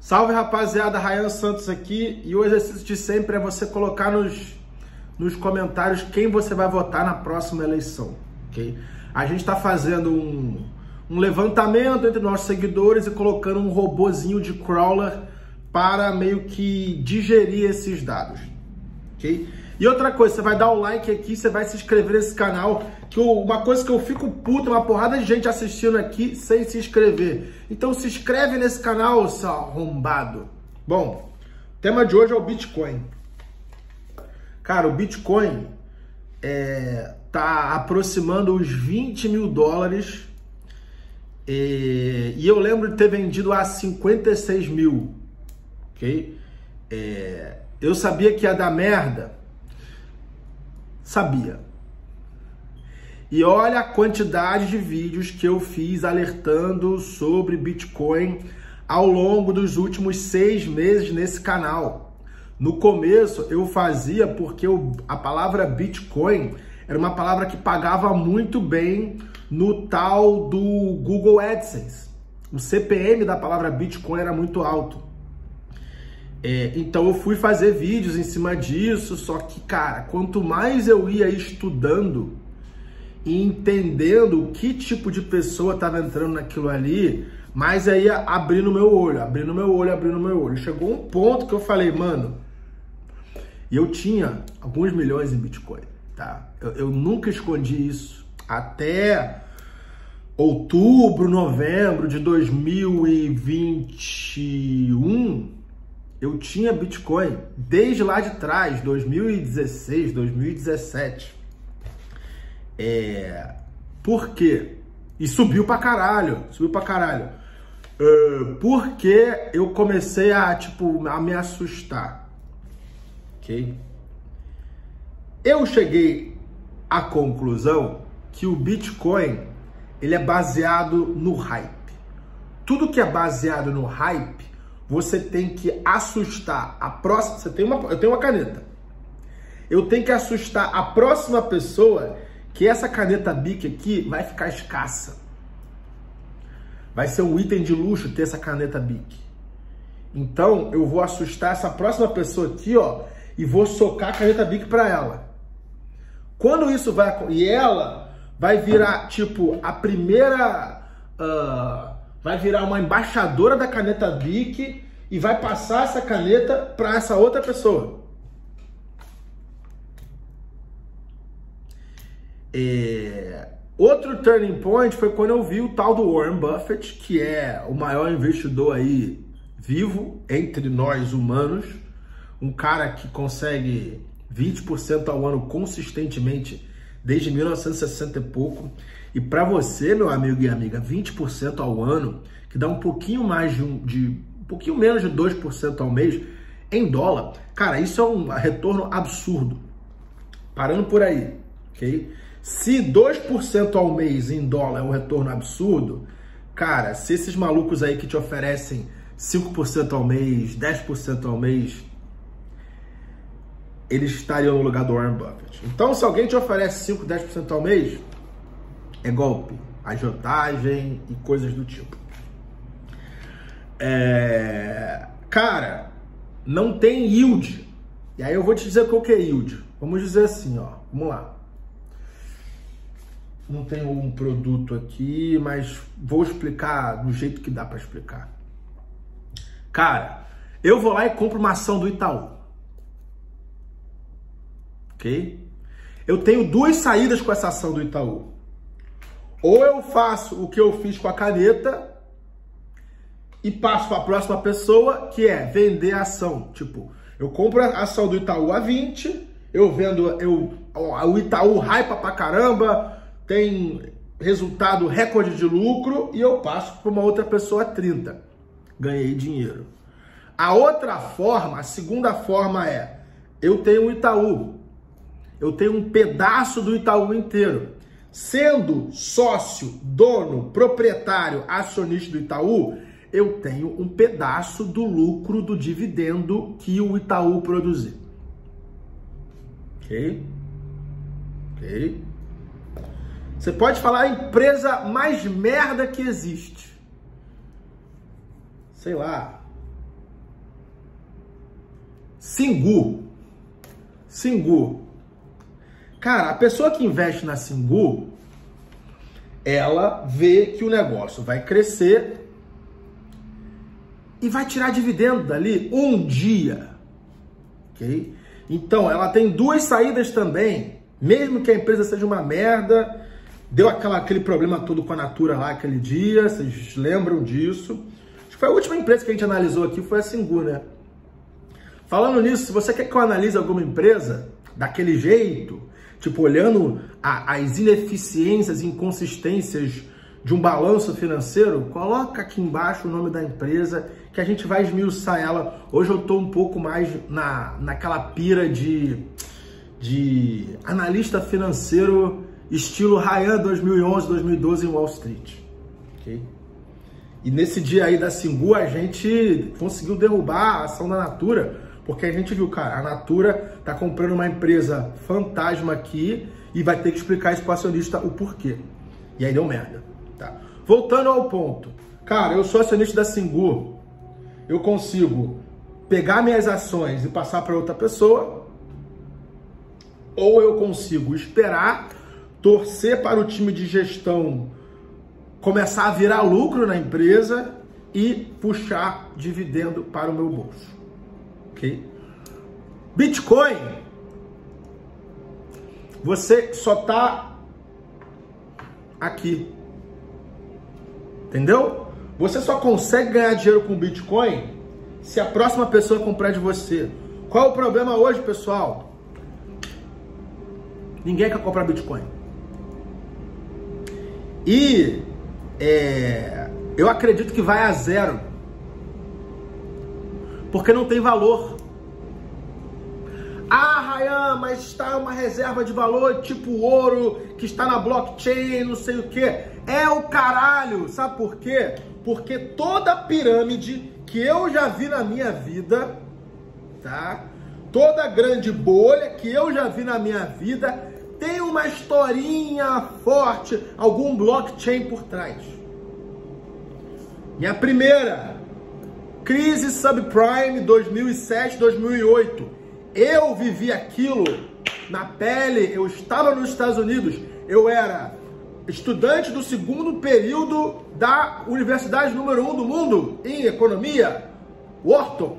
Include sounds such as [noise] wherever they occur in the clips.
Salve rapaziada, Ryan Santos aqui e o exercício de sempre é você colocar nos, nos comentários quem você vai votar na próxima eleição, ok? A gente está fazendo um, um levantamento entre nossos seguidores e colocando um robozinho de crawler para meio que digerir esses dados, ok? E outra coisa, você vai dar o like aqui, você vai se inscrever nesse canal, que eu, uma coisa que eu fico puto, uma porrada de gente assistindo aqui sem se inscrever. Então se inscreve nesse canal, seu arrombado. Bom, tema de hoje é o Bitcoin. Cara, o Bitcoin é, tá aproximando os 20 mil dólares e, e eu lembro de ter vendido a 56 mil, ok? É, eu sabia que ia dar merda, sabia. E olha a quantidade de vídeos que eu fiz alertando sobre Bitcoin ao longo dos últimos seis meses nesse canal. No começo eu fazia porque eu, a palavra Bitcoin era uma palavra que pagava muito bem no tal do Google AdSense. O CPM da palavra Bitcoin era muito alto. É, então eu fui fazer vídeos em cima disso, só que, cara, quanto mais eu ia estudando e entendendo que tipo de pessoa estava entrando naquilo ali, eu ia abrindo meu olho, abrindo meu olho, abrindo meu olho. Chegou um ponto que eu falei, mano, e eu tinha alguns milhões em Bitcoin, tá? Eu, eu nunca escondi isso. Até outubro, novembro de 2021, eu tinha Bitcoin desde lá de trás, 2016, 2017. É... Por quê? E subiu pra caralho, subiu pra caralho. Uh, porque eu comecei a, tipo, a me assustar. Ok? Eu cheguei à conclusão que o Bitcoin, ele é baseado no hype. Tudo que é baseado no hype você tem que assustar a próxima. Você tem uma, eu tenho uma caneta. Eu tenho que assustar a próxima pessoa que essa caneta Bic aqui vai ficar escassa. Vai ser um item de luxo ter essa caneta Bic. Então eu vou assustar essa próxima pessoa aqui, ó, e vou socar a caneta Bic para ela. Quando isso vai e ela vai virar tipo a primeira uh, vai virar uma embaixadora da caneta Bic e vai passar essa caneta para essa outra pessoa. É... Outro turning point foi quando eu vi o tal do Warren Buffett, que é o maior investidor aí vivo entre nós humanos, um cara que consegue 20% ao ano consistentemente desde 1960 e pouco. E para você, meu amigo e amiga, 20% ao ano, que dá um pouquinho mais de, um, de um pouquinho menos de 2% ao mês em dólar, cara, isso é um retorno absurdo. Parando por aí, ok? Se 2% ao mês em dólar é um retorno absurdo, cara, se esses malucos aí que te oferecem 5% ao mês, 10% ao mês, eles estariam no lugar do Warren Buffett. Então, se alguém te oferece 5, 10% ao mês, é golpe, agiotagem e coisas do tipo. É... Cara, não tem yield. E aí eu vou te dizer qual que é yield. Vamos dizer assim, ó. Vamos lá. Não tenho um produto aqui, mas vou explicar do jeito que dá para explicar. Cara, eu vou lá e compro uma ação do Itaú. Ok? Eu tenho duas saídas com essa ação do Itaú. Ou eu faço o que eu fiz com a caneta e passo para a próxima pessoa, que é vender a ação. Tipo, eu compro a ação do Itaú a 20, eu vendo, eu, o Itaú hypa pra caramba, tem resultado recorde de lucro e eu passo para uma outra pessoa a 30. Ganhei dinheiro. A outra forma, a segunda forma é, eu tenho o Itaú, eu tenho um pedaço do Itaú inteiro. Sendo sócio, dono, proprietário, acionista do Itaú, eu tenho um pedaço do lucro do dividendo que o Itaú produzir. Ok? Ok? Você pode falar a empresa mais merda que existe. Sei lá. Singu. Singu. Cara, a pessoa que investe na Singu, ela vê que o negócio vai crescer e vai tirar dividendo dali um dia. Ok? Então, ela tem duas saídas também. Mesmo que a empresa seja uma merda, deu aquela, aquele problema todo com a Natura lá aquele dia, vocês lembram disso? Acho que foi a última empresa que a gente analisou aqui, foi a Singu, né? Falando nisso, se você quer que eu analise alguma empresa daquele jeito, tipo olhando a, as ineficiências, inconsistências de um balanço financeiro, coloca aqui embaixo o nome da empresa que a gente vai esmiuçar ela. Hoje eu estou um pouco mais na, naquela pira de, de analista financeiro estilo Ryan 2011, 2012 em Wall Street. Okay? E nesse dia aí da Singu a gente conseguiu derrubar a ação da Natura, porque a gente viu, cara, a Natura tá comprando uma empresa fantasma aqui e vai ter que explicar esse acionista o porquê. E aí deu merda. Tá? Voltando ao ponto. Cara, eu sou acionista da Singu. Eu consigo pegar minhas ações e passar para outra pessoa, ou eu consigo esperar, torcer para o time de gestão começar a virar lucro na empresa e puxar dividendo para o meu bolso. Ok? Bitcoin, você só tá aqui. Entendeu? Você só consegue ganhar dinheiro com Bitcoin se a próxima pessoa comprar de você. Qual é o problema hoje, pessoal? Ninguém quer comprar Bitcoin. E é, eu acredito que vai a zero. Porque não tem valor. Ah, Ryan, mas está uma reserva de valor tipo ouro que está na blockchain, não sei o que. É o caralho. Sabe por quê? Porque toda pirâmide que eu já vi na minha vida, tá? Toda grande bolha que eu já vi na minha vida uma historinha forte, algum blockchain por trás. Minha primeira, crise subprime 2007-2008. Eu vivi aquilo na pele, eu estava nos Estados Unidos, eu era estudante do segundo período da universidade número um do mundo em economia, Wharton.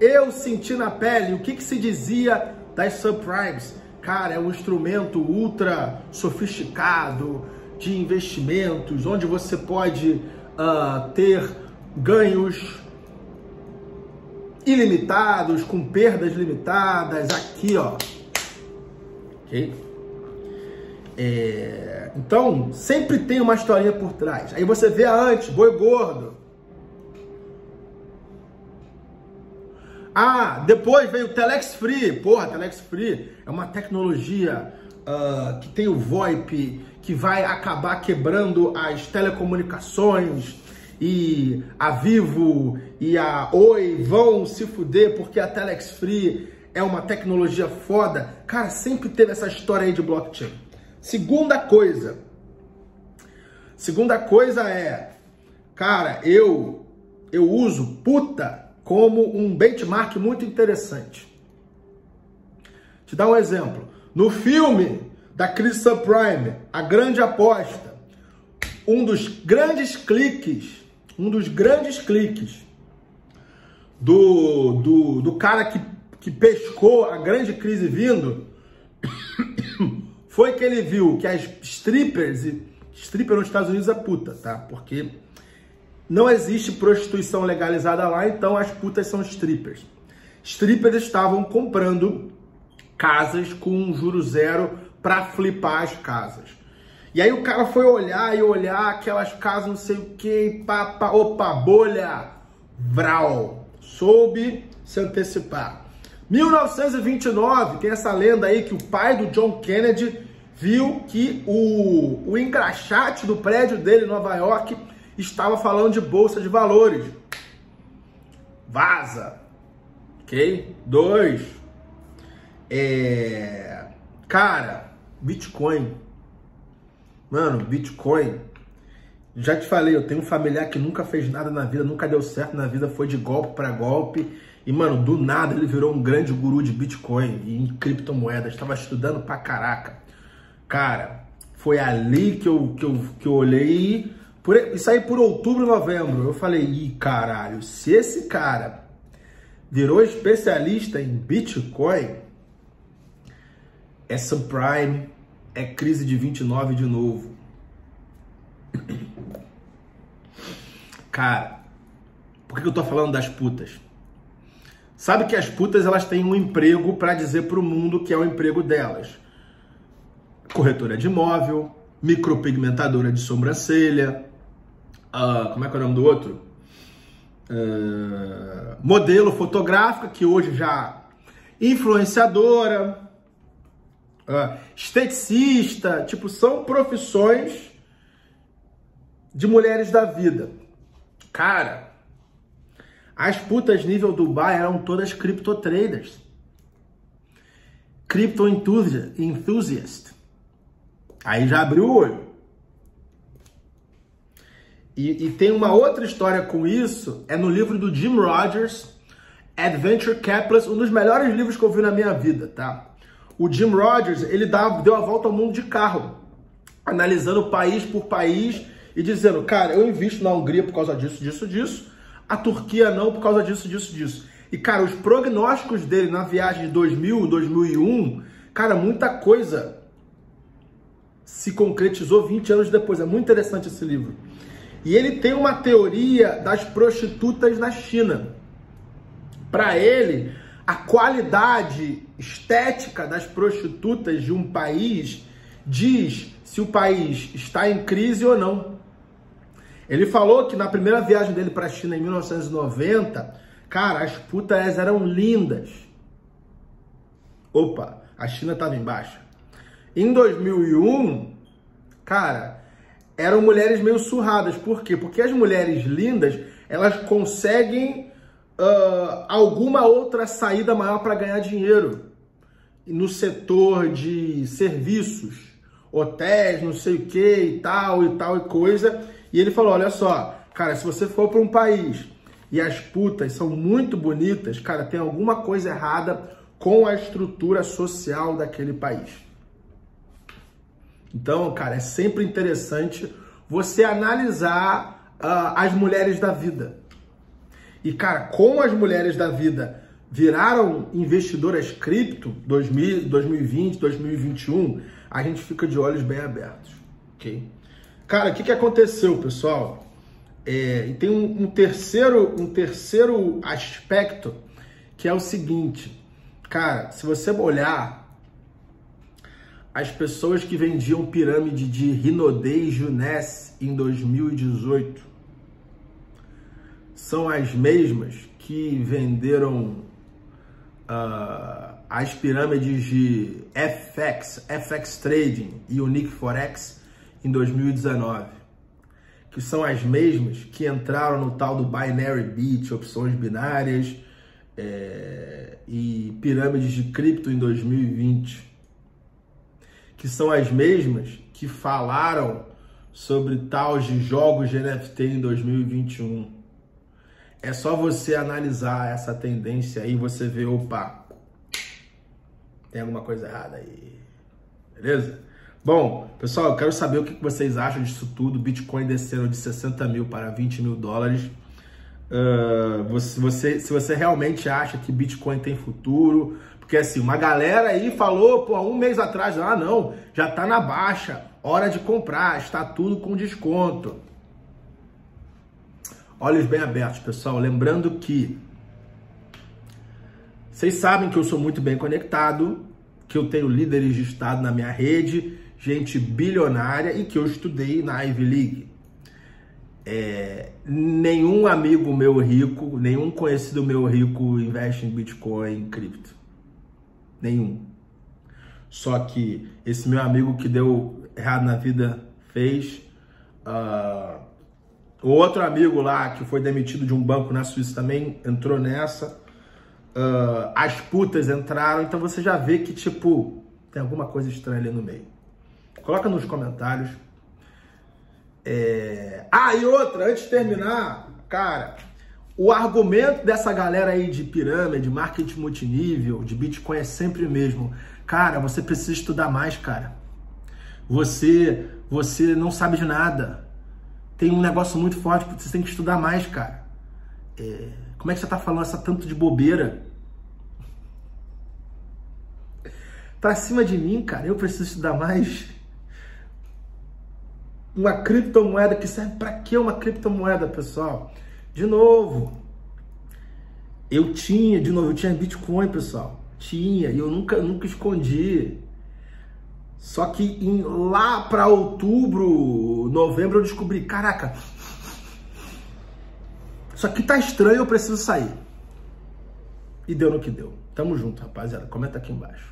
Eu senti na pele o que, que se dizia das subprimes. Cara, é um instrumento ultra sofisticado de investimentos, onde você pode uh, ter ganhos ilimitados, com perdas limitadas, aqui, ó. Ok? É, então, sempre tem uma historinha por trás. Aí você vê a antes, boi gordo. Ah, depois veio o Telex Free. Porra, Telex Free é uma tecnologia uh, que tem o VoIP, que vai acabar quebrando as telecomunicações. E a Vivo e a Oi vão se fuder porque a Telex Free é uma tecnologia foda. Cara, sempre teve essa história aí de blockchain. Segunda coisa. Segunda coisa é, cara, eu eu uso puta como um benchmark muito interessante. Te dar um exemplo. No filme da crise subprime, A Grande Aposta, um dos grandes cliques, um dos grandes cliques do, do, do cara que, que pescou a grande crise vindo [coughs] foi que ele viu que as strippers, stripper nos Estados Unidos é puta, tá? Porque não existe prostituição legalizada lá, então as putas são strippers. Strippers estavam comprando casas com juro zero para flipar as casas. E aí o cara foi olhar e olhar aquelas casas, não sei o que, papa, opa, bolha, vral. Soube se antecipar. 1929, tem essa lenda aí que o pai do John Kennedy viu que o, o engraxate do prédio dele em Nova York estava falando de bolsa de valores. Vaza. Ok? Dois. É... Cara, Bitcoin. Mano, Bitcoin. Já te falei, eu tenho um familiar que nunca fez nada na vida, nunca deu certo na vida, foi de golpe para golpe E, mano, do nada ele virou um grande guru de Bitcoin e em criptomoedas. Estava estudando pra caraca. Cara, foi ali que eu, que eu, que eu olhei. Por, isso aí por outubro, novembro. Eu falei, ih, caralho, se esse cara virou especialista em Bitcoin, é subprime, é crise de 29 de novo. [coughs] Cara, por que eu tô falando das putas? Sabe que as putas elas têm um emprego para dizer pro mundo que é o emprego delas. Corretora de imóvel, micropigmentadora de sobrancelha, uh, como é que é o nome do outro? Uh, modelo fotográfica, que hoje já influenciadora, uh, esteticista, tipo, são profissões de mulheres da vida. Cara, as putas nível Dubai eram todas cripto traders. Crypto enthusiast. Aí já abriu o olho. E, e, tem uma outra história com isso, é no livro do Jim Rogers, Adventure Capitalist, um dos melhores livros que eu vi na minha vida, tá? O Jim Rogers, ele dá, deu a volta ao mundo de carro, analisando país por país e dizendo, cara, eu invisto na Hungria por causa disso, disso, disso, a Turquia não por causa disso, disso, disso. E, cara, os prognósticos dele na viagem de 2000, 2001, cara, muita coisa se concretizou 20 anos depois. É muito interessante esse livro. E ele tem uma teoria das prostitutas na China. Para ele, a qualidade estética das prostitutas de um país diz se o país está em crise ou não. Ele falou que na primeira viagem dele para a China em 1990, cara, as putas eram lindas. Opa, a China estava embaixo. Em 2001, cara, eram mulheres meio surradas. Por quê? Porque as mulheres lindas, elas conseguem uh, alguma outra saída maior para ganhar dinheiro no setor de serviços, hotéis, não sei o que e tal e tal e coisa. E ele falou: olha só, cara, se você for para um país e as putas são muito bonitas, cara, tem alguma coisa errada com a estrutura social daquele país. Então, cara, é sempre interessante você analisar uh, as mulheres da vida. E, cara, como as mulheres da vida viraram investidoras cripto 2000, 2020, 2021, a gente fica de olhos bem abertos, ok? Cara, o que, que aconteceu, pessoal? É, e tem um, um, terceiro, um terceiro aspecto que é o seguinte, cara, se você olhar as pessoas que vendiam pirâmide de Rinodê e Juness em 2018 são as mesmas que venderam uh, as pirâmides de FX, FX Trading e Unique Forex em 2019, que são as mesmas que entraram no tal do Binary Beat, opções binárias é, e pirâmides de cripto em 2020, que são as mesmas que falaram sobre tal de jogos de NFT em 2021. É só você analisar essa tendência aí, você vê, opa, tem alguma coisa errada aí. Beleza? Bom, pessoal, eu quero saber o que vocês acham disso tudo. Bitcoin descendo de 60 mil para 20 mil dólares. Uh, você, você, se você realmente acha que Bitcoin tem futuro, porque assim, uma galera aí falou, pô, um mês atrás, ah não, já tá na baixa, hora de comprar, está tudo com desconto. Olhos bem abertos, pessoal. Lembrando que vocês sabem que eu sou muito bem conectado, que eu tenho líderes de estado na minha rede gente bilionária e que eu estudei na Ivy League. É, nenhum amigo meu rico, nenhum conhecido meu rico investe em Bitcoin, em cripto. Nenhum. Só que esse meu amigo que deu errado na vida fez. Uh, outro amigo lá que foi demitido de um banco na Suíça também entrou nessa. Uh, as putas entraram, então você já vê que, tipo, tem alguma coisa estranha ali no meio. Coloca nos comentários. É... Ah, e outra, antes de terminar, cara, o argumento dessa galera aí de pirâmide, marketing multinível, de Bitcoin é sempre o mesmo. Cara, você precisa estudar mais, cara. Você, você não sabe de nada. Tem um negócio muito forte que você tem que estudar mais, cara. É, como é que você tá falando essa tanto de bobeira? Pra cima de mim, cara, eu preciso estudar mais. Uma criptomoeda que serve para que uma criptomoeda, pessoal? De novo, eu tinha, de novo, eu tinha Bitcoin, pessoal. Tinha, e eu nunca, nunca escondi. Só que em, lá para outubro, novembro, eu descobri, caraca, isso aqui tá estranho, eu preciso sair. E deu no que deu. Tamo junto, rapaziada. Comenta aqui embaixo.